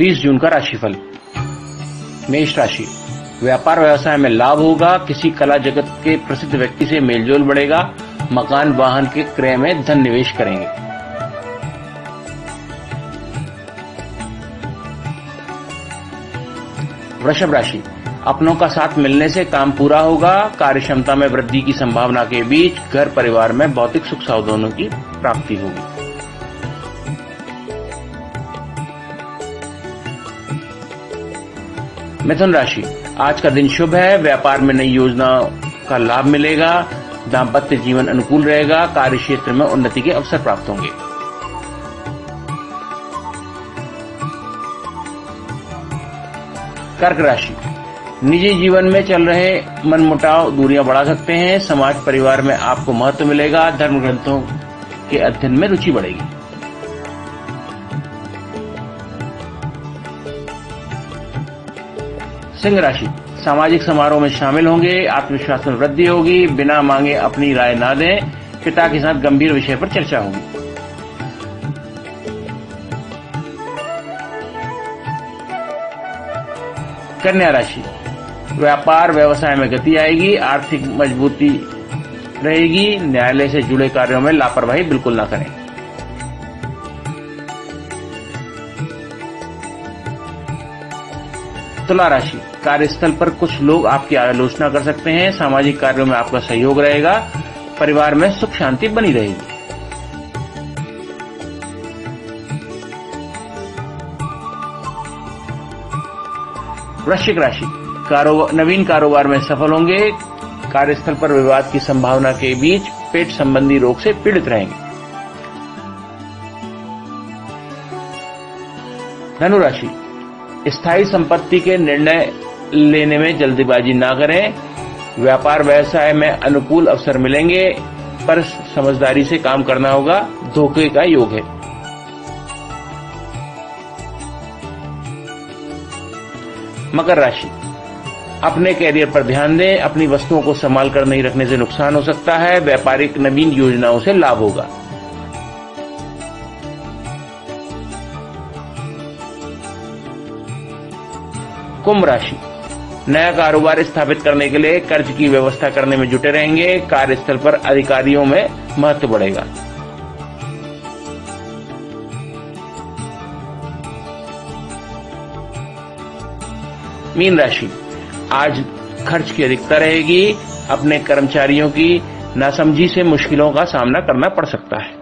20 जून का राशिफल। मेष राशि। व्यापार व्यवसाय में लाभ होगा, किसी कला जगत के प्रसिद्ध व्यक्ति से मेलजोल बढ़ेगा, मकान वाहन के क्रय में धन निवेश करेंगे। वृषभ राशि। अपनों का साथ मिलने से काम पूरा होगा कार्य क्षमता में वृद्धि की संभावना के बीच घर परिवार में भौतिक सुख सावधानों की प्राप्ति होगी। मिथुन राशि। आज का दिन शुभ है, व्यापार में नई योजनाओं का लाभ मिलेगा, दाम्पत्य जीवन अनुकूल रहेगा कार्य क्षेत्र में उन्नति के अवसर प्राप्त होंगे। कर्क राशि। निजी जीवन में चल रहे मनमुटाव दूरियाँ बढ़ा सकते हैं, समाज परिवार में आपको महत्व मिलेगा, धर्म ग्रंथों के अध्ययन में रुचि बढ़ेगी। सिंह राशि। सामाजिक समारोह में शामिल होंगे, आत्मविश्वास में वृद्धि होगी, बिना मांगे अपनी राय ना दें, पिता के साथ गंभीर विषय पर चर्चा होगी। कन्या राशि। व्यापार व्यवसाय में गति आएगी, आर्थिक मजबूती रहेगी, न्यायालय से जुड़े कार्यों में लापरवाही बिल्कुल न करें। तुला राशि। कार्यस्थल पर कुछ लोग आपकी आलोचना कर सकते हैं, सामाजिक कार्यों में आपका सहयोग रहेगा, परिवार में सुख शांति बनी रहेगी। वृश्चिक राशि कारोबार नवीन कारोबार में सफल होंगे, कार्यस्थल पर विवाद की संभावना के बीच पेट संबंधी रोग से पीड़ित रहेंगे। धनुराशि स्थायी संपत्ति के निर्णय लेने में जल्दीबाजी ना करें। व्यापार व्यवसाय में अनुकूल अवसर मिलेंगे, पर समझदारी से काम करना होगा, धोखे का योग है। मकर राशि। अपने कैरियर पर ध्यान दें, अपनी वस्तुओं को संभाल कर नहीं रखने से नुकसान हो सकता है, व्यापारिक नवीन योजनाओं से लाभ होगा। कुंभ राशि। नया कारोबार स्थापित करने के लिए कर्ज की व्यवस्था करने में जुटे रहेंगे, कार्यस्थल पर अधिकारियों में महत्व बढ़ेगा। मीन राशि। आज खर्च की अधिकता रहेगी, अपने कर्मचारियों की नासमझी से मुश्किलों का सामना करना पड़ सकता है।